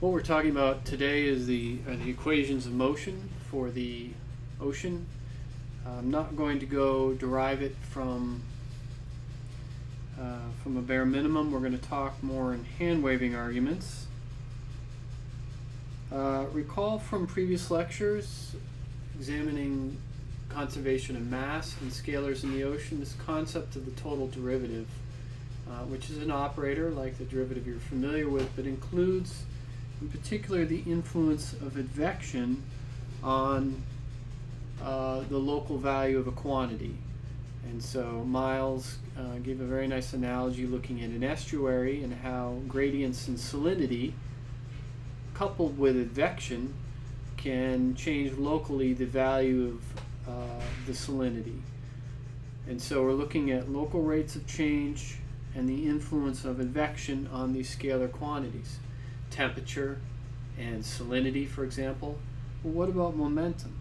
What we're talking about today is the, are the equations of motion for the ocean. I'm not going to go derive it from uh, from a bare minimum. We're going to talk more in hand waving arguments. Uh, recall from previous lectures examining conservation of mass and scalars in the ocean this concept of the total derivative, uh, which is an operator like the derivative you're familiar with, but includes in particular the influence of advection on uh, the local value of a quantity. And so Miles uh, gave a very nice analogy looking at an estuary and how gradients in salinity coupled with advection can change locally the value of uh, the salinity. And so we're looking at local rates of change and the influence of advection on these scalar quantities. Temperature and salinity, for example. But what about momentum?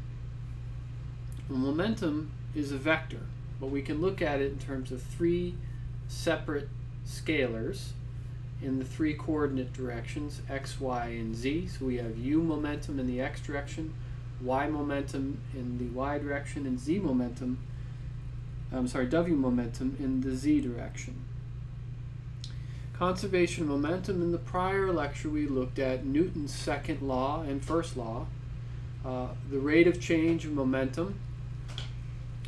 Well, momentum is a vector, but we can look at it in terms of three separate scalars in the three coordinate directions, x, y, and z. So we have u momentum in the x direction, y momentum in the y direction, and z momentum, I'm sorry, w momentum in the z direction. Conservation momentum. In the prior lecture, we looked at Newton's second law and first law. Uh, the rate of change of momentum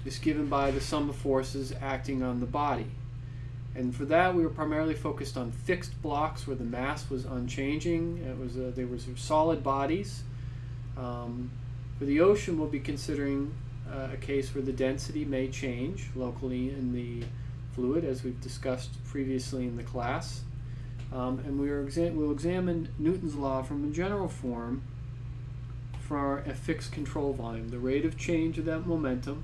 is given by the sum of forces acting on the body. And for that, we were primarily focused on fixed blocks where the mass was unchanging. It was uh, there were solid bodies. Um, for the ocean, we'll be considering uh, a case where the density may change locally in the fluid, as we've discussed previously in the class. Um, and we exa will examine Newton's law from a general form for a fixed control volume. The rate of change of that momentum,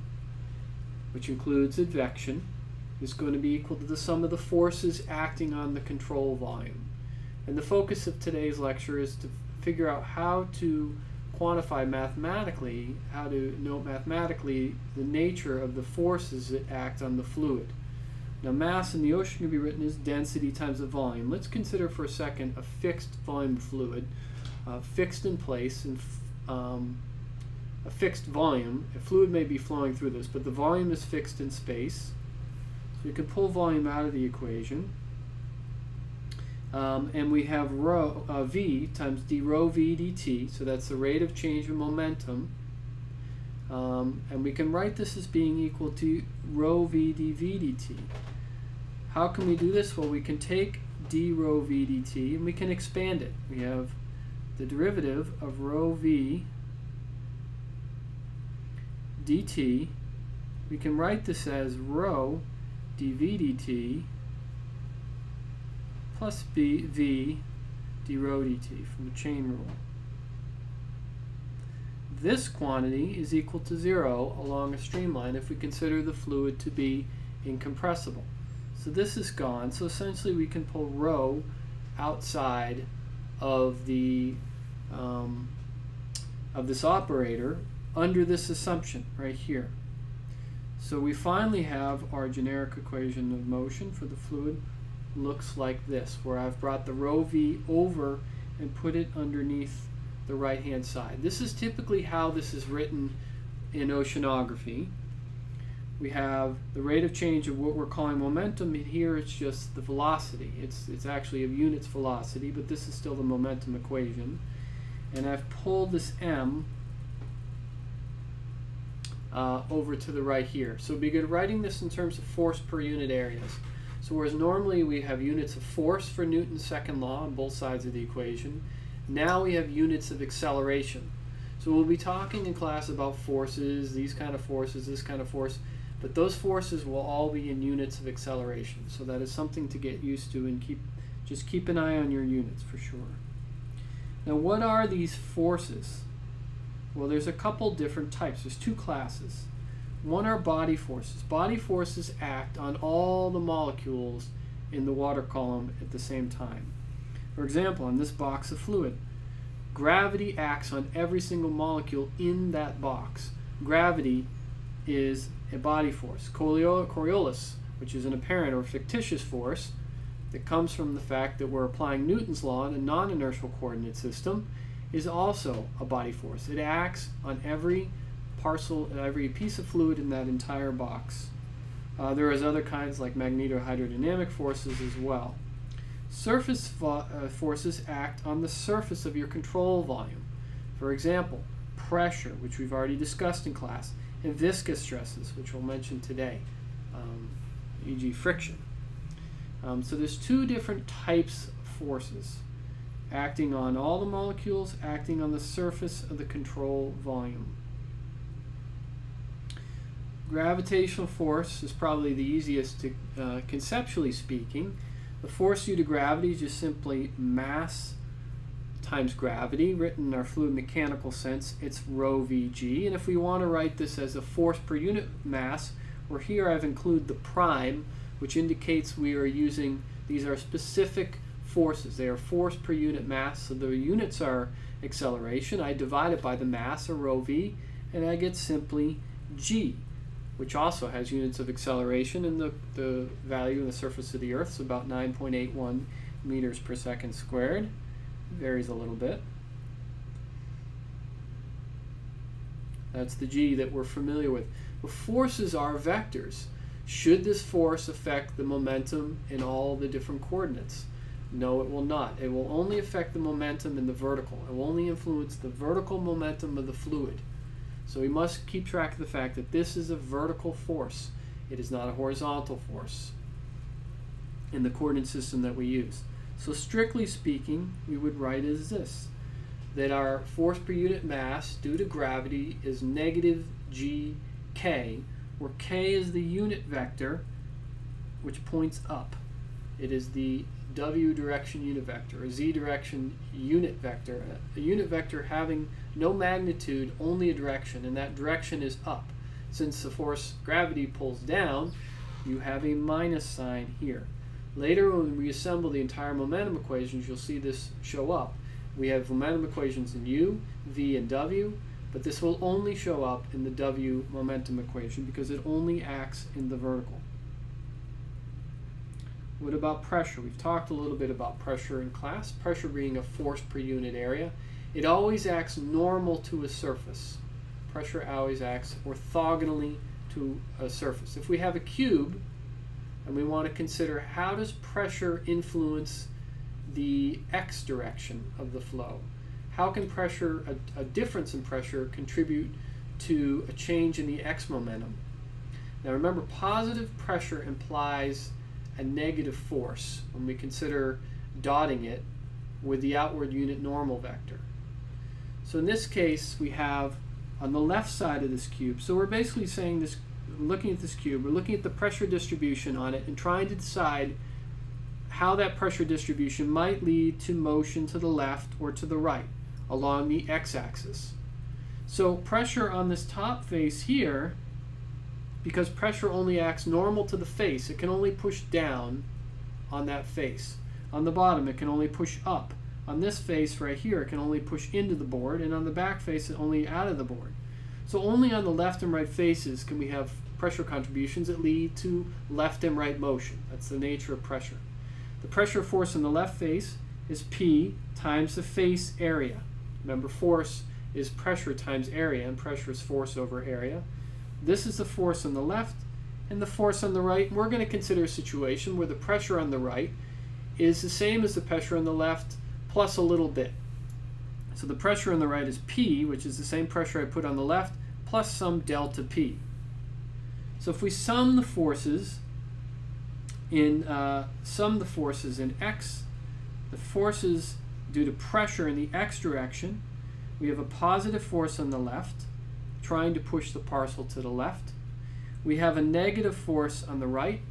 which includes advection, is going to be equal to the sum of the forces acting on the control volume. And the focus of today's lecture is to figure out how to quantify mathematically, how to note mathematically the nature of the forces that act on the fluid. Now mass in the ocean can be written as density times the volume. Let's consider for a second a fixed volume fluid, uh, fixed in place, and um, a fixed volume. A fluid may be flowing through this, but the volume is fixed in space. So you can pull volume out of the equation. Um, and we have rho, uh, v times d rho v dt, so that's the rate of change of momentum. Um, and we can write this as being equal to rho v dv dt. How can we do this? Well, we can take d rho v dt and we can expand it. We have the derivative of rho v dt. We can write this as rho dv dt plus b v d rho dt from the chain rule. This quantity is equal to zero along a streamline if we consider the fluid to be incompressible. So this is gone. So essentially we can pull rho outside of the um, of this operator under this assumption right here. So we finally have our generic equation of motion for the fluid looks like this, where I've brought the rho v over and put it underneath the right hand side. This is typically how this is written in oceanography. We have the rate of change of what we're calling momentum, and here it's just the velocity. It's, it's actually a unit's velocity, but this is still the momentum equation. And I've pulled this m uh, over to the right here. So be good writing this in terms of force per unit areas. So whereas normally we have units of force for Newton's second law on both sides of the equation, now we have units of acceleration. So we'll be talking in class about forces, these kind of forces, this kind of force, but those forces will all be in units of acceleration. So that is something to get used to and keep just keep an eye on your units for sure. Now what are these forces? Well, there's a couple different types. There's two classes. One are body forces. Body forces act on all the molecules in the water column at the same time. For example, in this box of fluid, gravity acts on every single molecule in that box. Gravity is a body force. Coriolis, which is an apparent or fictitious force, that comes from the fact that we're applying Newton's law in a non-inertial coordinate system is also a body force. It acts on every parcel, every piece of fluid in that entire box. Uh, there is other kinds like magnetohydrodynamic forces as well. Surface uh, forces act on the surface of your control volume. For example, pressure, which we've already discussed in class, and viscous stresses, which we'll mention today, um, e.g. friction. Um, so there's two different types of forces acting on all the molecules, acting on the surface of the control volume. Gravitational force is probably the easiest to, uh, conceptually speaking. The force due to gravity is just simply mass times gravity, written in our fluid mechanical sense, it's rho vg. And if we want to write this as a force per unit mass, or here I've included the prime, which indicates we are using, these are specific forces. They are force per unit mass, so the units are acceleration. I divide it by the mass, or rho v, and I get simply g, which also has units of acceleration, and the, the value in the surface of the Earth is about 9.81 meters per second squared varies a little bit. That's the g that we're familiar with. The forces are vectors. Should this force affect the momentum in all the different coordinates? No, it will not. It will only affect the momentum in the vertical. It will only influence the vertical momentum of the fluid. So we must keep track of the fact that this is a vertical force. It is not a horizontal force in the coordinate system that we use. So strictly speaking, we would write as this, that our force per unit mass due to gravity is negative gk, where k is the unit vector which points up. It is the w direction unit vector, a z direction unit vector, a unit vector having no magnitude, only a direction, and that direction is up. Since the force gravity pulls down, you have a minus sign here. Later, when we assemble the entire momentum equations, you'll see this show up. We have momentum equations in U, V, and W, but this will only show up in the W momentum equation because it only acts in the vertical. What about pressure? We've talked a little bit about pressure in class, pressure being a force per unit area. It always acts normal to a surface. Pressure always acts orthogonally to a surface. If we have a cube, and we want to consider how does pressure influence the x direction of the flow? How can pressure, a, a difference in pressure, contribute to a change in the x momentum? Now remember, positive pressure implies a negative force when we consider dotting it with the outward unit normal vector. So in this case, we have on the left side of this cube, so we're basically saying this looking at this cube, we're looking at the pressure distribution on it and trying to decide how that pressure distribution might lead to motion to the left or to the right along the x-axis. So pressure on this top face here, because pressure only acts normal to the face, it can only push down on that face. On the bottom, it can only push up. On this face right here, it can only push into the board, and on the back face, it only out of the board. So only on the left and right faces can we have pressure contributions that lead to left and right motion. That's the nature of pressure. The pressure force on the left face is P times the face area. Remember, force is pressure times area, and pressure is force over area. This is the force on the left, and the force on the right. We're going to consider a situation where the pressure on the right is the same as the pressure on the left, plus a little bit. So the pressure on the right is P, which is the same pressure I put on the left, plus some delta P. So if we sum the forces in uh, sum the forces in x, the forces due to pressure in the x direction, we have a positive force on the left, trying to push the parcel to the left. We have a negative force on the right,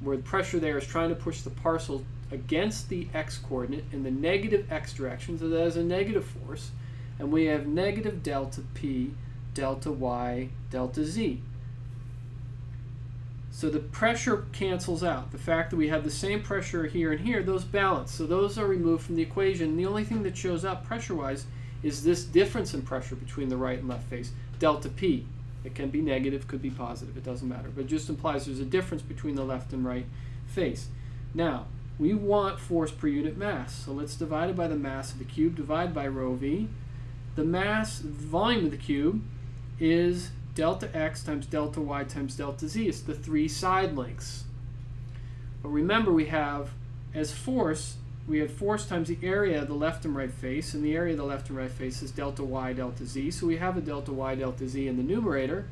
where the pressure there is trying to push the parcel against the x coordinate in the negative x direction, so that is a negative force. And we have negative delta p, delta y, delta z. So the pressure cancels out. The fact that we have the same pressure here and here, those balance. So those are removed from the equation. The only thing that shows up pressure-wise is this difference in pressure between the right and left face, delta P. It can be negative, could be positive, it doesn't matter. But just implies there's a difference between the left and right face. Now, we want force per unit mass. So let's divide it by the mass of the cube, divide by rho v. The mass volume of the cube is delta x times delta y times delta z. It's the three side lengths. But remember we have as force, we had force times the area of the left and right face, and the area of the left and right face is delta y delta z. So we have a delta y delta z in the numerator,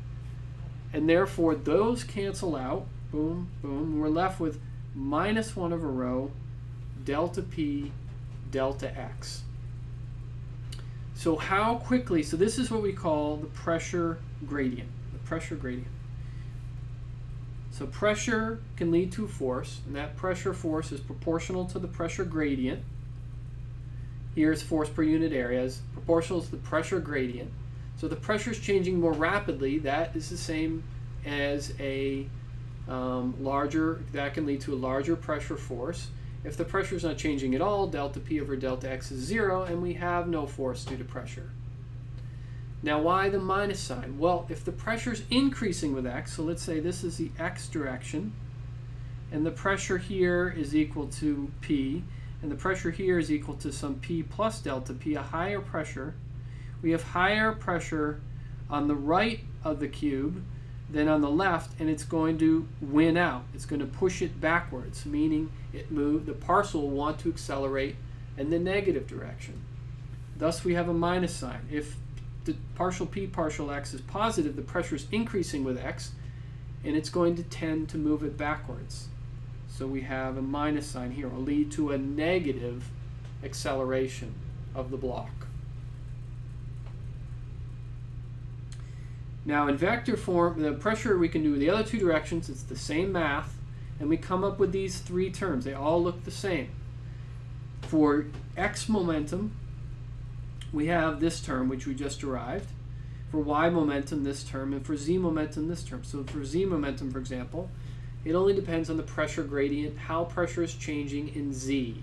and therefore those cancel out. Boom, boom. We're left with minus 1 over rho delta p delta x. So how quickly, so this is what we call the pressure gradient, the pressure gradient. So pressure can lead to force, and that pressure force is proportional to the pressure gradient. Here's force per unit area is proportional to the pressure gradient. So the pressure is changing more rapidly. That is the same as a um, larger, that can lead to a larger pressure force. If the pressure is not changing at all, delta P over delta X is zero, and we have no force due to pressure. Now why the minus sign? Well, if the pressure is increasing with X, so let's say this is the X direction, and the pressure here is equal to P, and the pressure here is equal to some P plus delta P, a higher pressure, we have higher pressure on the right of the cube than on the left, and it's going to win out. It's going to push it backwards, meaning it move, the parcel will want to accelerate in the negative direction. Thus, we have a minus sign. If the partial p partial x is positive, the pressure is increasing with x, and it's going to tend to move it backwards. So we have a minus sign here. Will lead to a negative acceleration of the block. Now in vector form, the pressure we can do the other two directions, it's the same math, and we come up with these three terms. They all look the same. For x momentum, we have this term, which we just derived. For y momentum, this term, and for z momentum, this term. So for z momentum, for example, it only depends on the pressure gradient, how pressure is changing in z.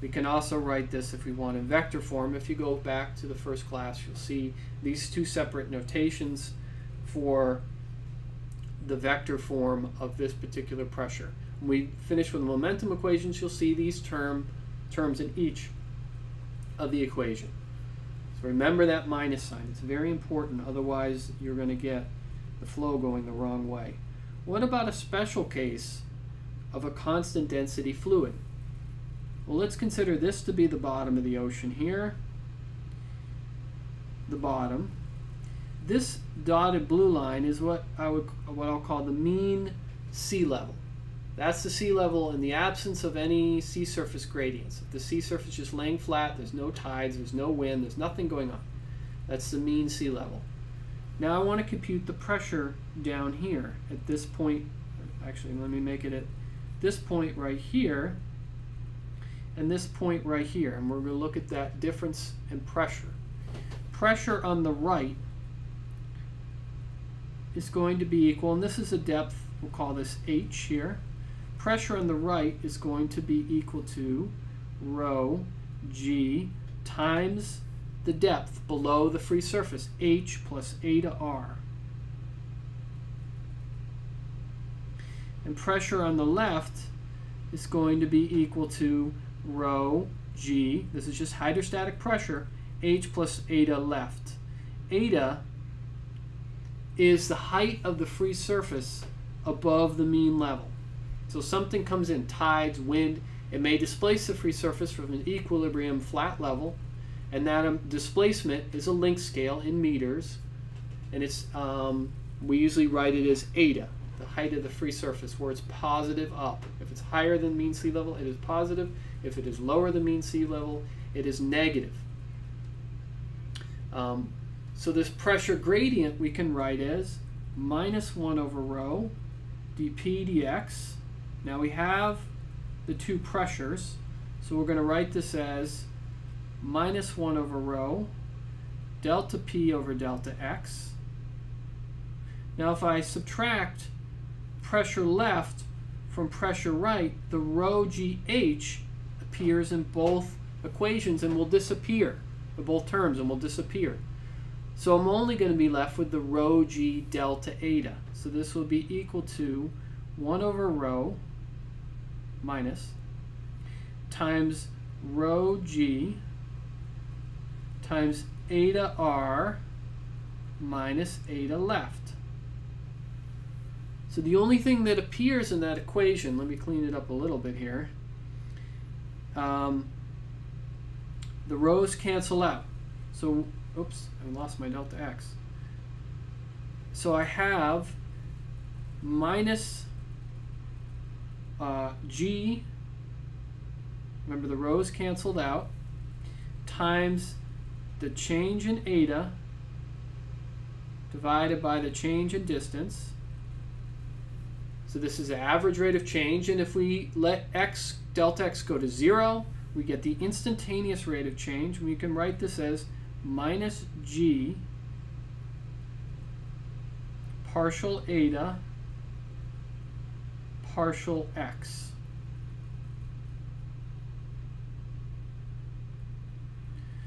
We can also write this if we want in vector form. If you go back to the first class, you'll see these two separate notations for the vector form of this particular pressure. When we finish with the momentum equations, you'll see these term, terms in each of the equation. So remember that minus sign. It's very important, otherwise you're going to get the flow going the wrong way. What about a special case of a constant density fluid? Well, let's consider this to be the bottom of the ocean here. The bottom. This dotted blue line is what I would what I'll call the mean sea level. That's the sea level in the absence of any sea surface gradients. If the sea surface is just laying flat, there's no tides, there's no wind, there's nothing going on. That's the mean sea level. Now I want to compute the pressure down here at this point. Actually, let me make it at this point right here and this point right here. And we're going to look at that difference in pressure. Pressure on the right is going to be equal, and this is a depth, we'll call this h here. Pressure on the right is going to be equal to rho g times the depth below the free surface, h plus eta r. And pressure on the left is going to be equal to rho g, this is just hydrostatic pressure, h plus eta left. Eta is the height of the free surface above the mean level. So something comes in, tides, wind, it may displace the free surface from an equilibrium flat level, and that um, displacement is a length scale in meters, and it's um, we usually write it as eta, the height of the free surface, where it's positive up. If it's higher than mean sea level, it is positive. If it is lower than mean sea level, it is negative. Um, so this pressure gradient we can write as minus 1 over rho dp dx. Now we have the two pressures, so we're going to write this as minus 1 over rho delta p over delta x. Now if I subtract pressure left from pressure right, the rho gh appears in both equations and will disappear, in both terms and will disappear. So I'm only going to be left with the rho g delta eta. So this will be equal to 1 over rho minus times rho g times eta r minus eta left. So the only thing that appears in that equation, let me clean it up a little bit here, um, the rhos cancel out. So, oops, I lost my delta x. So I have minus uh, g, remember the rhos canceled out, times the change in eta divided by the change in distance. So this is the average rate of change, and if we let x delta x go to zero, we get the instantaneous rate of change. We can write this as minus g partial eta partial x.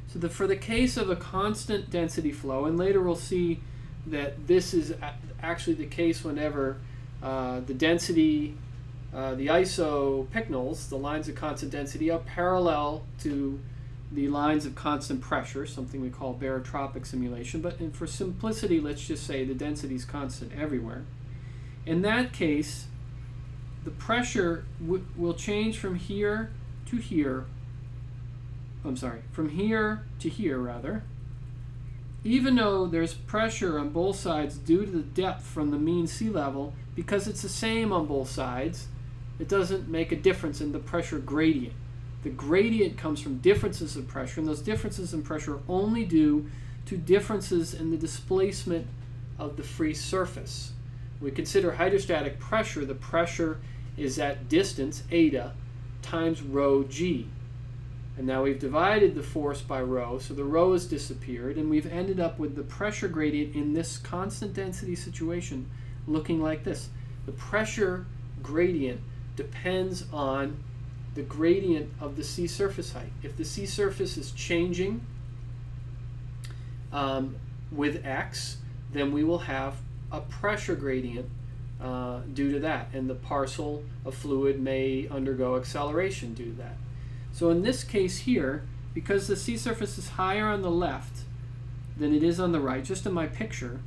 So the, for the case of a constant density flow, and later we'll see that this is actually the case whenever uh, the density, uh, the isopycnals, the lines of constant density, are parallel to the lines of constant pressure, something we call barotropic simulation. But for simplicity, let's just say the density is constant everywhere. In that case, the pressure will change from here to here. I'm sorry, from here to here, rather even though there's pressure on both sides due to the depth from the mean sea level, because it's the same on both sides, it doesn't make a difference in the pressure gradient. The gradient comes from differences of pressure, and those differences in pressure are only due to differences in the displacement of the free surface. We consider hydrostatic pressure, the pressure is at distance, eta, times rho g. And now we've divided the force by rho, so the rho has disappeared, and we've ended up with the pressure gradient in this constant density situation looking like this. The pressure gradient depends on the gradient of the sea surface height. If the sea surface is changing um, with x, then we will have a pressure gradient uh, due to that, and the parcel of fluid may undergo acceleration due to that. So in this case here, because the sea surface is higher on the left than it is on the right, just in my picture,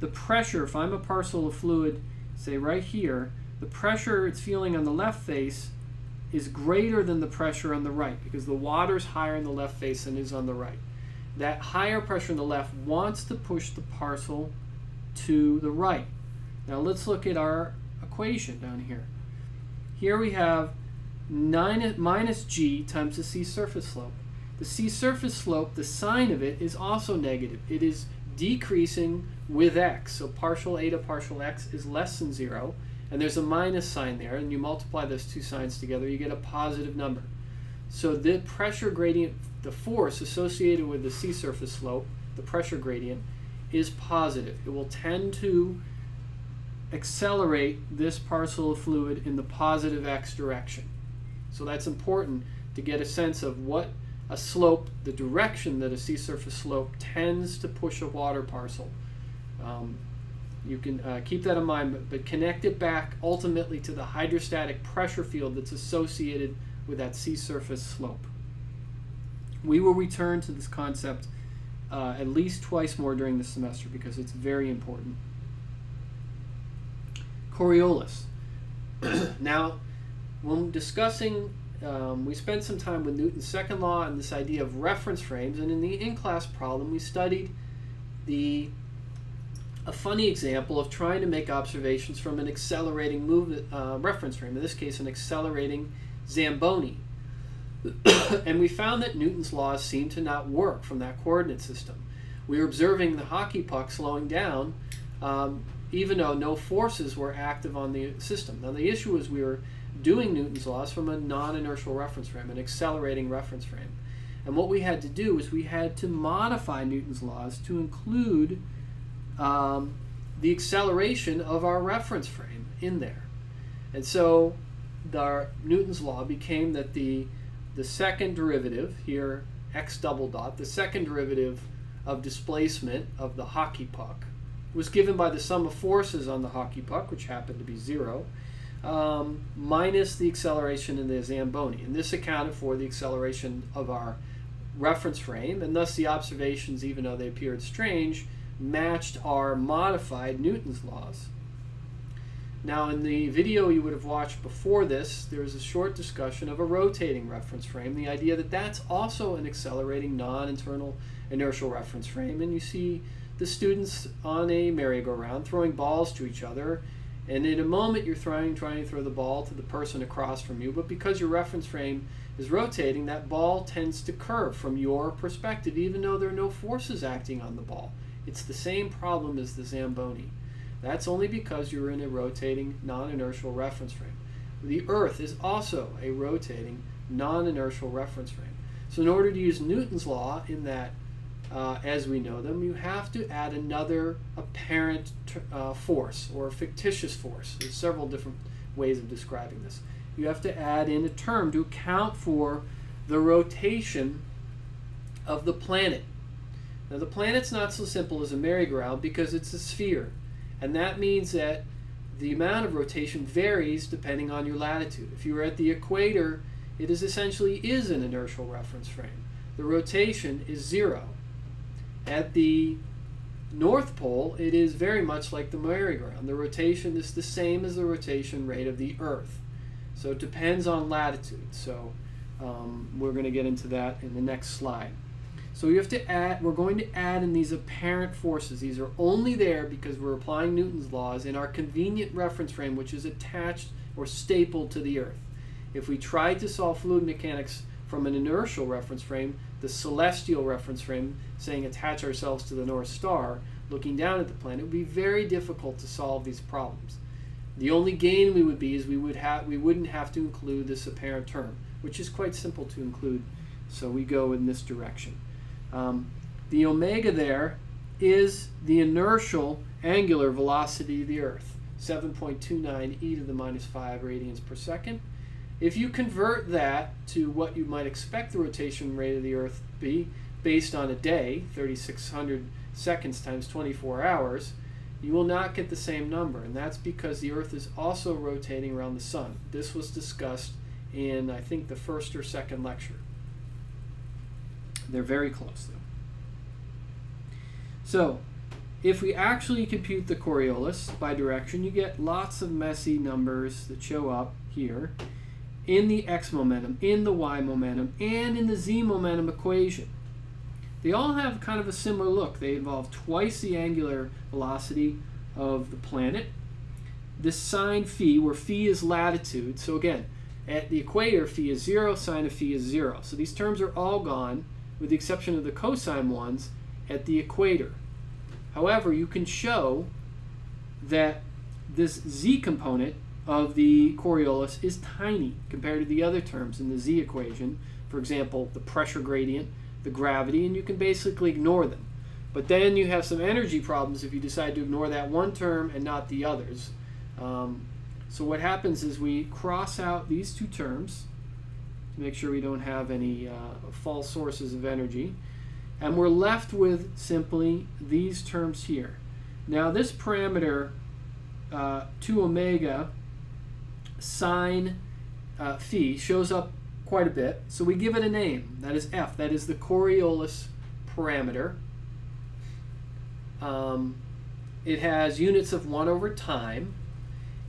the pressure, if I'm a parcel of fluid, say right here, the pressure it's feeling on the left face is greater than the pressure on the right because the water is higher in the left face than it is on the right. That higher pressure on the left wants to push the parcel to the right. Now let's look at our equation down here. Here we have 9 minus g times the sea surface slope. The sea surface slope, the sign of it, is also negative. It is decreasing with x. So partial eta partial x is less than 0. And there's a minus sign there. And you multiply those two signs together, you get a positive number. So the pressure gradient, the force associated with the sea surface slope, the pressure gradient, is positive. It will tend to accelerate this parcel of fluid in the positive x direction. So that's important to get a sense of what a slope, the direction that a sea surface slope tends to push a water parcel. Um, you can uh, keep that in mind, but, but, connect it back ultimately to the hydrostatic pressure field that's associated with that sea surface slope. We will return to this concept uh, at least twice more during the semester because it's very important. Coriolis. now, when discussing, um, we spent some time with Newton's second law and this idea of reference frames, and in the in-class problem, we studied the a funny example of trying to make observations from an accelerating movement uh, reference frame, in this case, an accelerating Zamboni. and we found that Newton's laws seemed to not work from that coordinate system. We were observing the hockey puck slowing down, um, even though no forces were active on the system. Now, the issue was we were doing Newton's laws from a non-inertial reference frame, an accelerating reference frame. And what we had to do is we had to modify Newton's laws to include um, the acceleration of our reference frame in there. And so the, Newton's law became that the, the second derivative, here x double dot, the second derivative of displacement of the hockey puck was given by the sum of forces on the hockey puck, which happened to be zero, um, minus the acceleration in the Zamboni. And this accounted for the acceleration of our reference frame, and thus the observations, even though they appeared strange, matched our modified Newton's laws. Now, in the video you would have watched before this, there is a short discussion of a rotating reference frame, the idea that that's also an accelerating non-internal inertial reference frame, and you see the students on a merry-go-round throwing balls to each other, and in a moment you're trying, trying to throw the ball to the person across from you, but because your reference frame is rotating, that ball tends to curve from your perspective, even though there are no forces acting on the ball. It's the same problem as the Zamboni. That's only because you're in a rotating non-inertial reference frame. The Earth is also a rotating non-inertial reference frame. So in order to use Newton's law in that, uh, as we know them, you have to add another apparent uh, force or fictitious force. There's several different ways of describing this. You have to add in a term to account for the rotation of the planet. Now the planet's not so simple as a merry-go-round because it's a sphere. And that means that the amount of rotation varies depending on your latitude. If you are at the equator, it is essentially is an inertial reference frame. The rotation is zero. At the North Pole, it is very much like the merry-go-round. The rotation is the same as the rotation rate of the Earth. So it depends on latitude. So um, we're going to get into that in the next slide. So you have to add, we're going to add in these apparent forces. These are only there because we're applying Newton's laws in our convenient reference frame, which is attached or stapled to the Earth. If we tried to solve fluid mechanics from an inertial reference frame, the celestial reference frame, saying attach ourselves to the North Star, looking down at the planet, it would be very difficult to solve these problems. The only gain we would be is we would have we wouldn't have to include this apparent term, which is quite simple to include. So we go in this direction. Um, the omega there is the inertial angular velocity of the Earth, 7.29 e to the minus 5 radians per second. If you convert that to what you might expect the rotation rate of the Earth be, based on a day, 3600 seconds times 24 hours, you will not get the same number. And that's because the Earth is also rotating around the Sun. This was discussed in, I think, the first or second lecture. They're very close, though. So, if we actually compute the Coriolis by direction, you get lots of messy numbers that show up here in the x momentum, in the y momentum, and in the z momentum equation. They all have kind of a similar look. They involve twice the angular velocity of the planet. This sine phi, where phi is latitude, so again, at the equator, phi is 0, sine of phi is 0. So these terms are all gone with the exception of the cosine ones, at the equator. However, you can show that this z component of the Coriolis is tiny compared to the other terms in the z equation. For example, the pressure gradient, the gravity, and you can basically ignore them. But then you have some energy problems if you decide to ignore that one term and not the others. Um, so what happens is we cross out these two terms, make sure we don't have any uh, false sources of energy. And we're left with simply these terms here. Now this parameter, uh, 2 omega sine uh, phi, shows up quite a bit. So we give it a name. That is f. That is the Coriolis parameter. Um, it has units of 1 over time.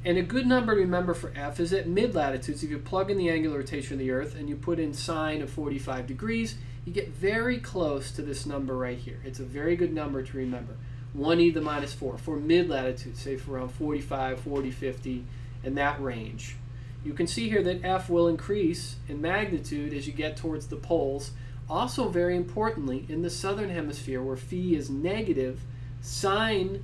And a good number to remember for f is at mid-latitudes, if you plug in the angular rotation of the Earth and you put in sine of 45 degrees, you get very close to this number right here. It's a very good number to remember. 1 e to the minus 4 for mid-latitude, say for around 45, 40, 50, in that range. You can see here that f will increase in magnitude as you get towards the poles. Also, very importantly, in the southern hemisphere where phi is negative, sine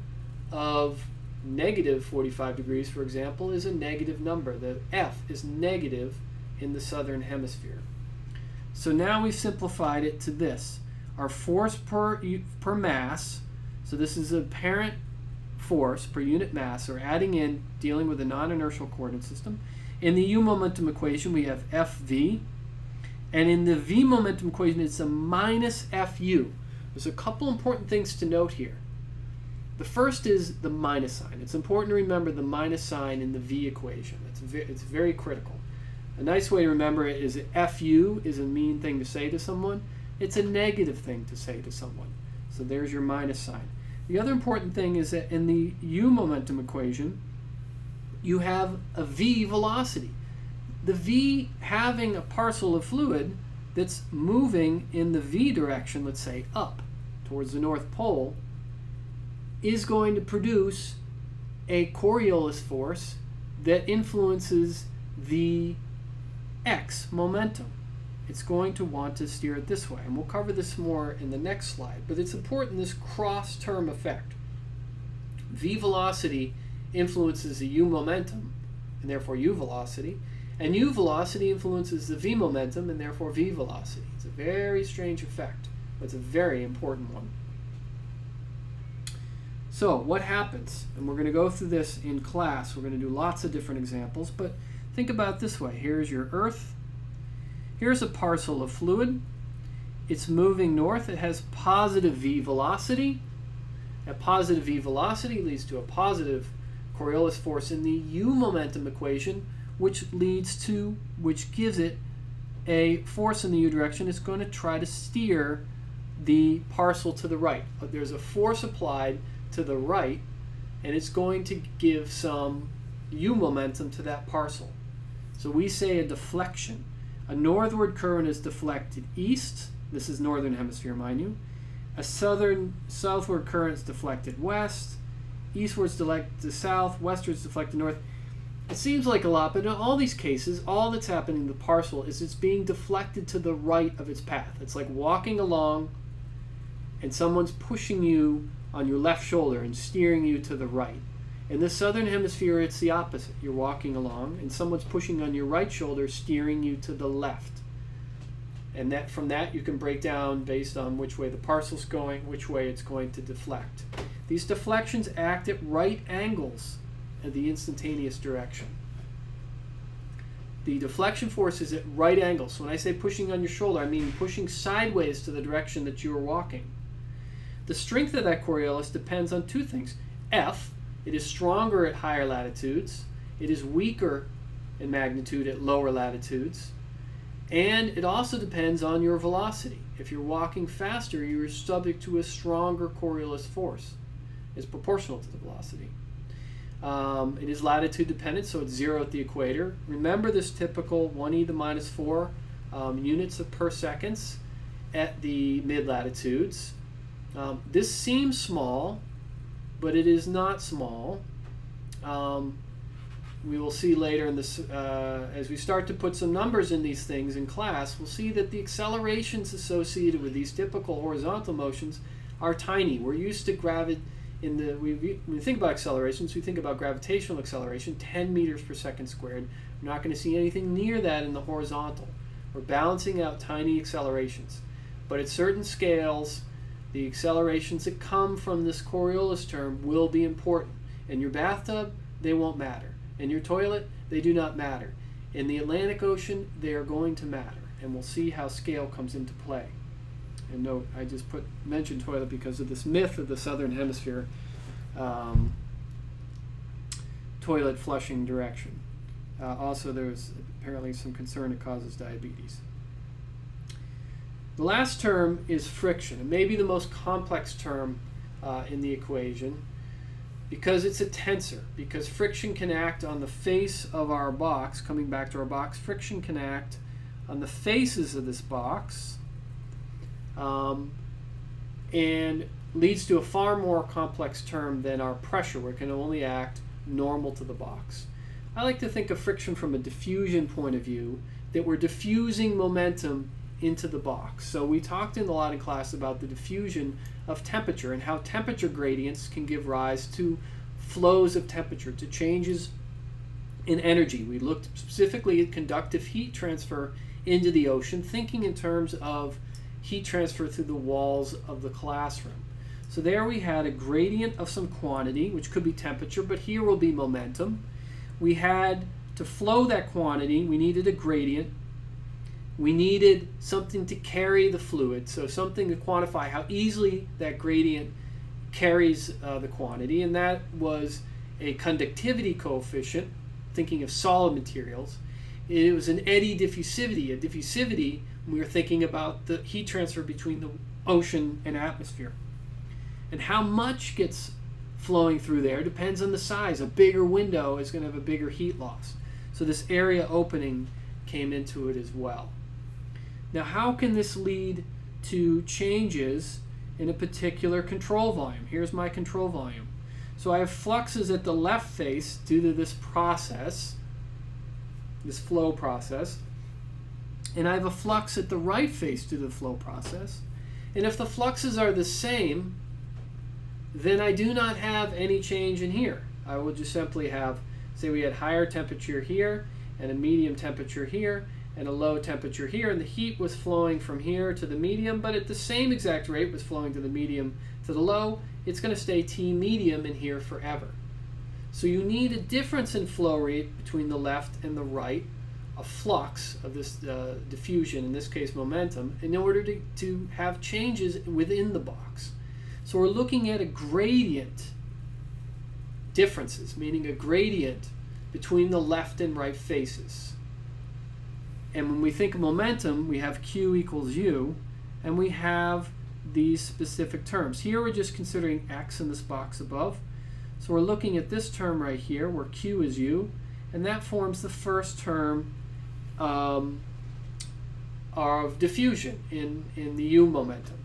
of negative 45 degrees, for example, is a negative number. The F is negative in the southern hemisphere. So now we've simplified it to this. Our force per, per mass, so this is a parent force per unit mass, or adding in, dealing with a non-inertial coordinate system. In the U momentum equation, we have FV. And in the V momentum equation, it's a minus FU. There's a couple important things to note here. The first is the minus sign. It's important to remember the minus sign in the v equation. It's, ve it's very critical. A nice way to remember it is that fu is a mean thing to say to someone. It's a negative thing to say to someone. So there's your minus sign. The other important thing is that in the u momentum equation, you have a v velocity. The v having a parcel of fluid that's moving in the v direction, let's say up towards the North Pole, is going to produce a Coriolis force that influences the x momentum. It's going to want to steer it this way. And we'll cover this more in the next slide. But it's important, this cross-term effect. v velocity influences the u momentum, and therefore u velocity. And u velocity influences the v momentum, and therefore v velocity. It's a very strange effect, but it's a very important one. So what happens? And we're going to go through this in class. We're going to do lots of different examples, but think about this way. Here's your Earth. Here's a parcel of fluid. It's moving north. It has positive v velocity. A positive v velocity leads to a positive Coriolis force in the u momentum equation, which leads to, which gives it a force in the u direction. It's going to try to steer the parcel to the right. But There's a force applied to the right, and it's going to give some u momentum to that parcel. So we say a deflection. A northward current is deflected east. This is northern hemisphere, mind you. A southern southward current is deflected west. Eastwards deflected south. Westwards deflected north. It seems like a lot, but in all these cases, all that's happening in the parcel is it's being deflected to the right of its path. It's like walking along and someone's pushing you on your left shoulder and steering you to the right. In the southern hemisphere, it's the opposite. You're walking along, and someone's pushing on your right shoulder, steering you to the left. And that from that you can break down based on which way the parcel's going, which way it's going to deflect. These deflections act at right angles in the instantaneous direction. The deflection force is at right angles. So when I say pushing on your shoulder, I mean pushing sideways to the direction that you are walking. The strength of that Coriolis depends on two things. F, it is stronger at higher latitudes. It is weaker in magnitude at lower latitudes. And it also depends on your velocity. If you're walking faster, you're subject to a stronger Coriolis force. It's proportional to the velocity. Um, it is latitude dependent, so it's zero at the equator. Remember this typical 1 e to the minus 4 um, units of per seconds at the mid latitudes. Um, this seems small, but it is not small. Um, we will see later in this, uh, as we start to put some numbers in these things in class, we'll see that the accelerations associated with these typical horizontal motions are tiny. We're used to gravity in the, we, when we think about accelerations, we think about gravitational acceleration, 10 meters per second squared. We're not going to see anything near that in the horizontal. We're balancing out tiny accelerations. But at certain scales, the accelerations that come from this Coriolis term will be important. In your bathtub, they won't matter. In your toilet, they do not matter. In the Atlantic Ocean, they are going to matter. And we'll see how scale comes into play. And note, I just put mentioned toilet because of this myth of the southern hemisphere um, toilet flushing direction. Uh, also, there's apparently some concern it causes diabetes. The last term is friction. It may be the most complex term uh, in the equation because it's a tensor. Because friction can act on the face of our box, coming back to our box, friction can act on the faces of this box um, and leads to a far more complex term than our pressure, where it can only act normal to the box. I like to think of friction from a diffusion point of view, that we're diffusing momentum into the box. So we talked in a lot in class about the diffusion of temperature and how temperature gradients can give rise to flows of temperature, to changes in energy. We looked specifically at conductive heat transfer into the ocean, thinking in terms of heat transfer through the walls of the classroom. So there we had a gradient of some quantity, which could be temperature, but here will be momentum. We had to flow that quantity, we needed a gradient we needed something to carry the fluid, so something to quantify how easily that gradient carries uh, the quantity, and that was a conductivity coefficient, thinking of solid materials. It was an eddy diffusivity. A diffusivity, we were thinking about the heat transfer between the ocean and atmosphere. And how much gets flowing through there depends on the size. A bigger window is going to have a bigger heat loss. So this area opening came into it as well. Now, how can this lead to changes in a particular control volume? Here's my control volume. So I have fluxes at the left face due to this process, this flow process, and I have a flux at the right face due to the flow process. And if the fluxes are the same, then I do not have any change in here. I will just simply have, say we had higher temperature here and a medium temperature here and a low temperature here, and the heat was flowing from here to the medium, but at the same exact rate was flowing to the medium to the low, it's going to stay T medium in here forever. So you need a difference in flow rate between the left and the right, a flux of this uh, diffusion, in this case momentum, in order to, to have changes within the box. So we're looking at a gradient differences, meaning a gradient between the left and right faces. And when we think of momentum, we have Q equals U, and we have these specific terms. Here we're just considering x in this box above. So we're looking at this term right here where q is u, and that forms the first term um, of diffusion in, in the u momentum.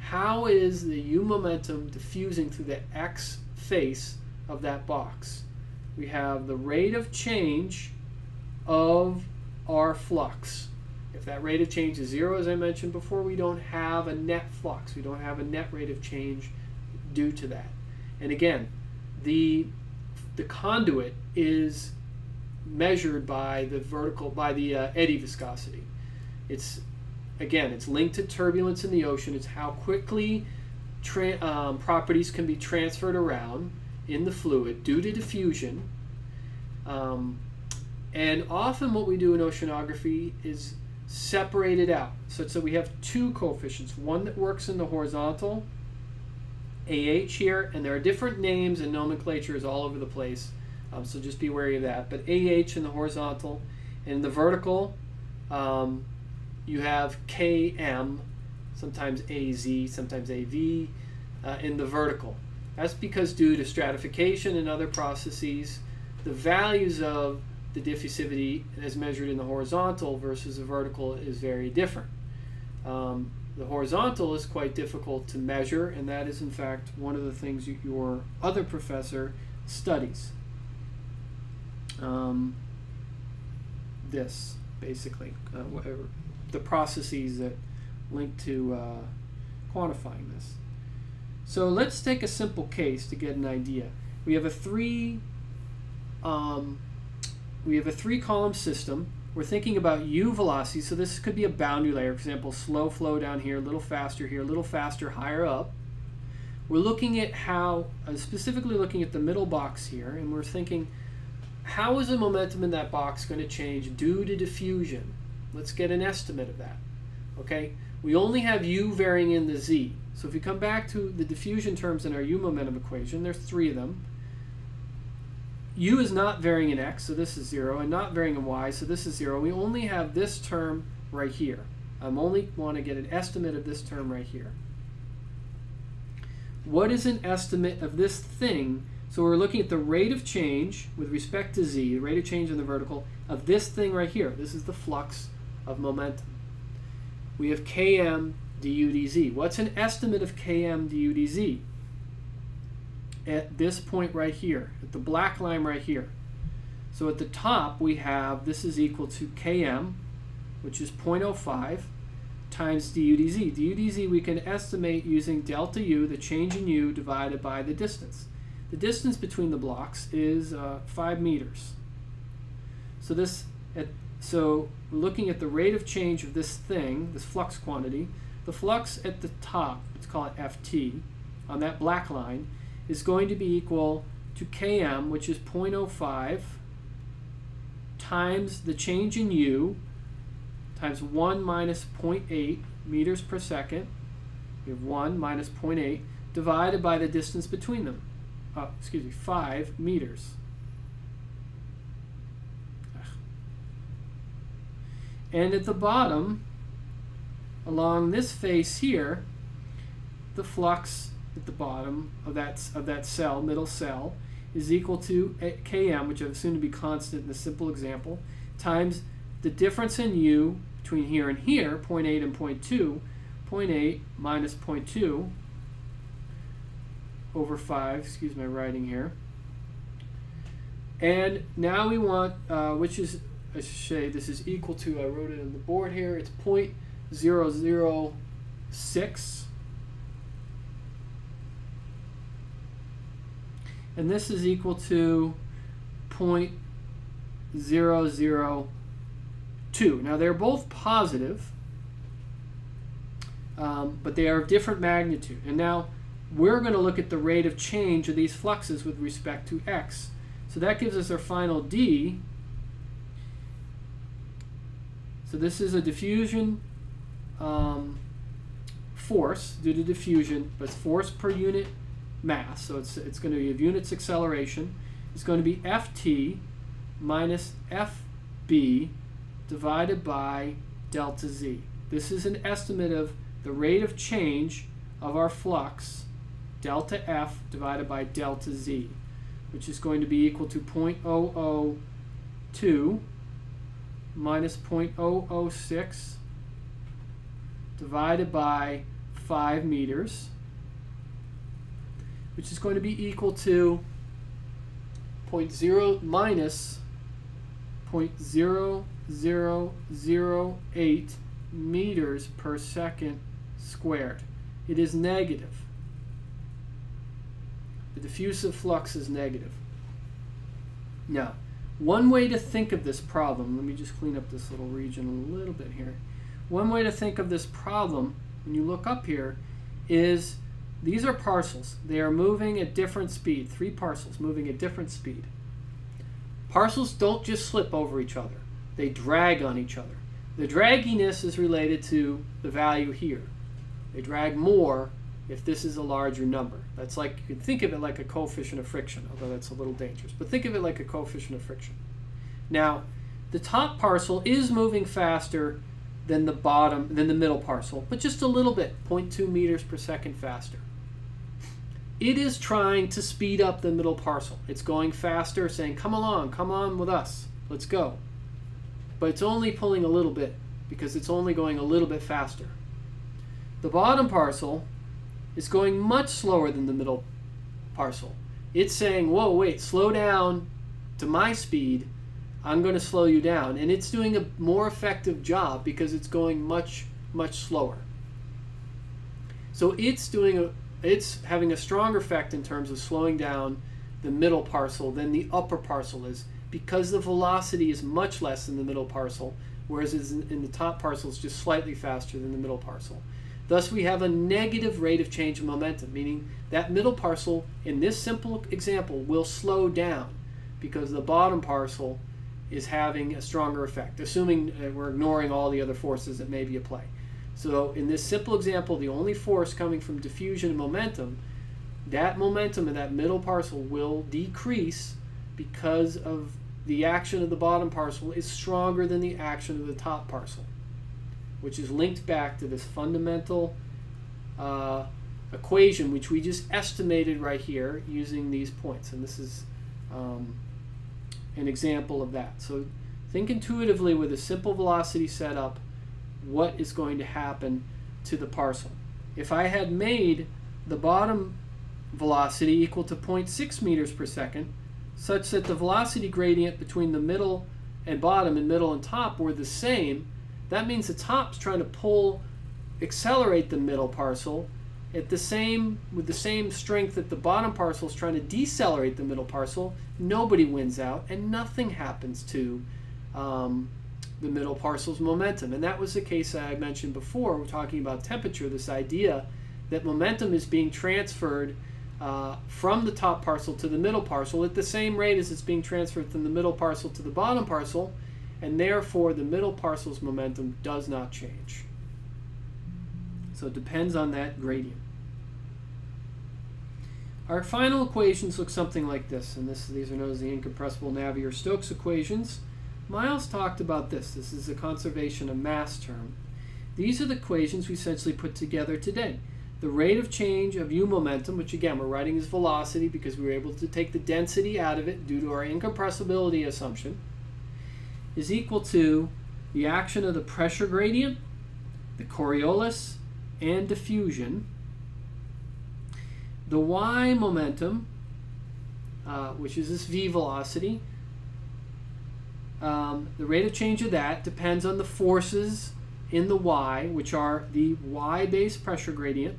How is the u momentum diffusing through the x face of that box? We have the rate of change of our flux. If that rate of change is zero, as I mentioned before, we don't have a net flux. We don't have a net rate of change due to that. And again, the, the conduit is measured by the vertical, by the uh, eddy viscosity. It's, again, it's linked to turbulence in the ocean. It's how quickly um, properties can be transferred around in the fluid due to diffusion. Um, and often what we do in oceanography is separate it out such that we have two coefficients, one that works in the horizontal, AH here, and there are different names and nomenclatures all over the place, um, so just be wary of that. But AH in the horizontal, and in the vertical, um, you have KM, sometimes AZ, sometimes AV, uh, in the vertical. That's because due to stratification and other processes, the values of the diffusivity as measured in the horizontal versus the vertical is very different. Um, the horizontal is quite difficult to measure, and that is in fact one of the things you, your other professor studies. Um, this, basically, uh, whatever, the processes that link to uh, quantifying this. So let's take a simple case to get an idea. We have a three um, we have a three column system. We're thinking about u velocity, so this could be a boundary layer. For example, slow flow down here, a little faster here, a little faster higher up. We're looking at how, uh, specifically looking at the middle box here, and we're thinking, how is the momentum in that box going to change due to diffusion? Let's get an estimate of that. Okay, we only have u varying in the z. So if we come back to the diffusion terms in our u momentum equation, there's three of them u is not varying in x, so this is 0, and not varying in y, so this is 0. We only have this term right here. I am only want to get an estimate of this term right here. What is an estimate of this thing? So we're looking at the rate of change with respect to z, the rate of change in the vertical, of this thing right here. This is the flux of momentum. We have km du dz. What's an estimate of km du dz? At this point right here, at the black line right here. So at the top we have this is equal to km, which is 0.05, times du dz. du dz we can estimate using delta u, the change in u, divided by the distance. The distance between the blocks is uh, 5 meters. So this, at, so looking at the rate of change of this thing, this flux quantity, the flux at the top, let's call it ft, on that black line, is going to be equal to Km, which is 0.05, times the change in U, times 1 minus 0.8 meters per second. We have 1 minus 0.8 divided by the distance between them. Uh, excuse me, 5 meters. And at the bottom, along this face here, the flux at the bottom of that, of that cell, middle cell, is equal to Km, which I've assumed to be constant in the simple example, times the difference in U between here and here, 0.8 and 0.2, 0.8 minus 0.2 over 5, excuse my writing here. And now we want, uh, which is, I should say, this is equal to, I wrote it on the board here, it's 0.006. And this is equal to 0.002. Now they're both positive, um, but they are of different magnitude. And now we're going to look at the rate of change of these fluxes with respect to x. So that gives us our final D. So this is a diffusion um, force due to diffusion, but it's force per unit mass. So it's, it's going to be of units acceleration. It's going to be Ft minus Fb divided by delta z. This is an estimate of the rate of change of our flux, delta F divided by delta z, which is going to be equal to 0.002 minus 0.006 divided by 5 meters, which is going to be equal to 0.0 minus 0.0008 meters per second squared. It is negative. The diffusive flux is negative. Now, one way to think of this problem, let me just clean up this little region a little bit here. One way to think of this problem, when you look up here, is these are parcels. They are moving at different speed, three parcels moving at different speed. Parcels don't just slip over each other. They drag on each other. The dragginess is related to the value here. They drag more if this is a larger number. That's like, you can think of it like a coefficient of friction, although that's a little dangerous. But think of it like a coefficient of friction. Now, the top parcel is moving faster than the bottom, than the middle parcel, but just a little bit, 0.2 meters per second faster. It is trying to speed up the middle parcel. It's going faster, saying, come along, come on with us, let's go. But it's only pulling a little bit because it's only going a little bit faster. The bottom parcel is going much slower than the middle parcel. It's saying, whoa, wait, slow down to my speed. I'm going to slow you down. And it's doing a more effective job because it's going much, much slower. So it's doing a, it's having a stronger effect in terms of slowing down the middle parcel than the upper parcel is because the velocity is much less in the middle parcel, whereas in the top parcel it's just slightly faster than the middle parcel. Thus, we have a negative rate of change of momentum, meaning that middle parcel, in this simple example, will slow down because the bottom parcel is having a stronger effect, assuming we're ignoring all the other forces that may be at play. So in this simple example, the only force coming from diffusion and momentum, that momentum in that middle parcel will decrease because of the action of the bottom parcel is stronger than the action of the top parcel which is linked back to this fundamental uh, equation, which we just estimated right here using these points. And this is um, an example of that. So think intuitively with a simple velocity setup, what is going to happen to the parcel. If I had made the bottom velocity equal to 0.6 meters per second, such that the velocity gradient between the middle and bottom and middle and top were the same, that means the top's trying to pull, accelerate the middle parcel at the same with the same strength that the bottom parcel is trying to decelerate the middle parcel. Nobody wins out, and nothing happens to um, the middle parcel's momentum. And that was the case I mentioned before. We're talking about temperature. This idea that momentum is being transferred uh, from the top parcel to the middle parcel at the same rate as it's being transferred from the middle parcel to the bottom parcel and therefore the middle parcel's momentum does not change. So it depends on that gradient. Our final equations look something like this, and this, these are known as the incompressible Navier-Stokes equations. Miles talked about this. This is a conservation of mass term. These are the equations we essentially put together today. The rate of change of u momentum, which again we're writing as velocity because we were able to take the density out of it due to our incompressibility assumption, is equal to the action of the pressure gradient, the Coriolis, and diffusion. The y momentum, uh, which is this v velocity, um, the rate of change of that depends on the forces in the y, which are the y-based pressure gradient,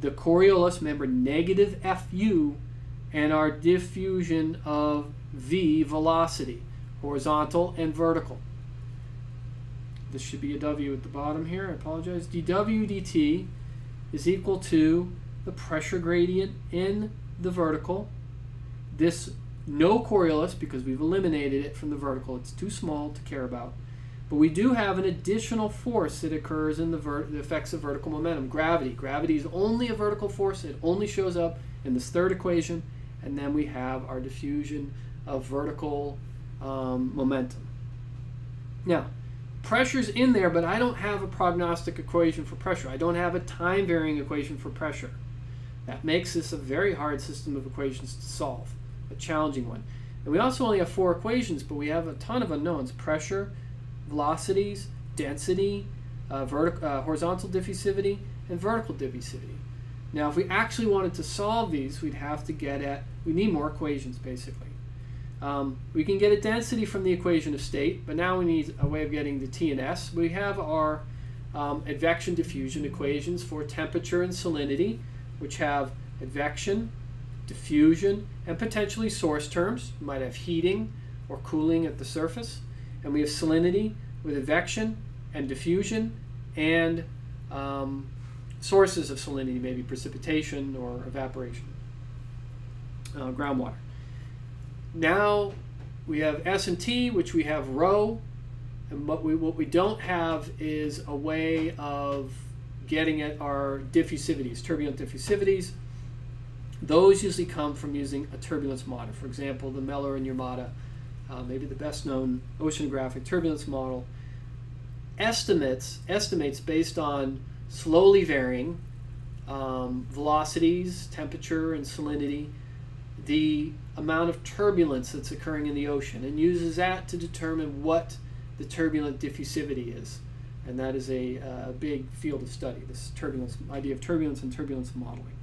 the Coriolis, remember, negative Fu, and our diffusion of v velocity, horizontal and vertical. This should be a W at the bottom here, I apologize. dw dt is equal to the pressure gradient in the vertical. This no Coriolis because we've eliminated it from the vertical. It's too small to care about. But we do have an additional force that occurs in the, the effects of vertical momentum, gravity. Gravity is only a vertical force. It only shows up in this third equation. And then we have our diffusion of vertical um, momentum. Now, pressure's in there, but I don't have a prognostic equation for pressure. I don't have a time-varying equation for pressure. That makes this a very hard system of equations to solve, a challenging one. And we also only have four equations, but we have a ton of unknowns. Pressure, velocities, density, uh, uh, horizontal diffusivity, and vertical diffusivity. Now, if we actually wanted to solve these, we'd have to get at, we need more equations, basically. Um, we can get a density from the equation of state, but now we need a way of getting the T and S. We have our um, advection diffusion equations for temperature and salinity, which have advection, diffusion, and potentially source terms. Might have heating or cooling at the surface and we have salinity with advection and diffusion and um, sources of salinity, maybe precipitation or evaporation, uh, groundwater. Now we have S and T, which we have rho, and what we, what we don't have is a way of getting at our diffusivities, turbulent diffusivities. Those usually come from using a turbulence model. For example, the Mellor and Yamada uh, maybe the best known oceanographic turbulence model, estimates estimates based on slowly varying um, velocities, temperature, and salinity, the amount of turbulence that's occurring in the ocean, and uses that to determine what the turbulent diffusivity is. And that is a, a big field of study, this turbulence idea of turbulence and turbulence modeling.